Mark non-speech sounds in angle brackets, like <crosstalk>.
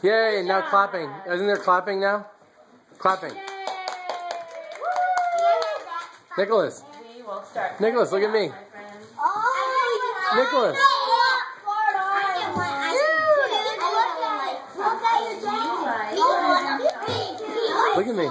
to you. Happy birthday to you. Happy birthday, dear Nicolas. Happy birthday to you. Good job. Yay, now clapping. Isn't there clapping now? Clapping. Nicolas. We will start. Nicolas, look at me. My. Nicolas. Look at me. <laughs>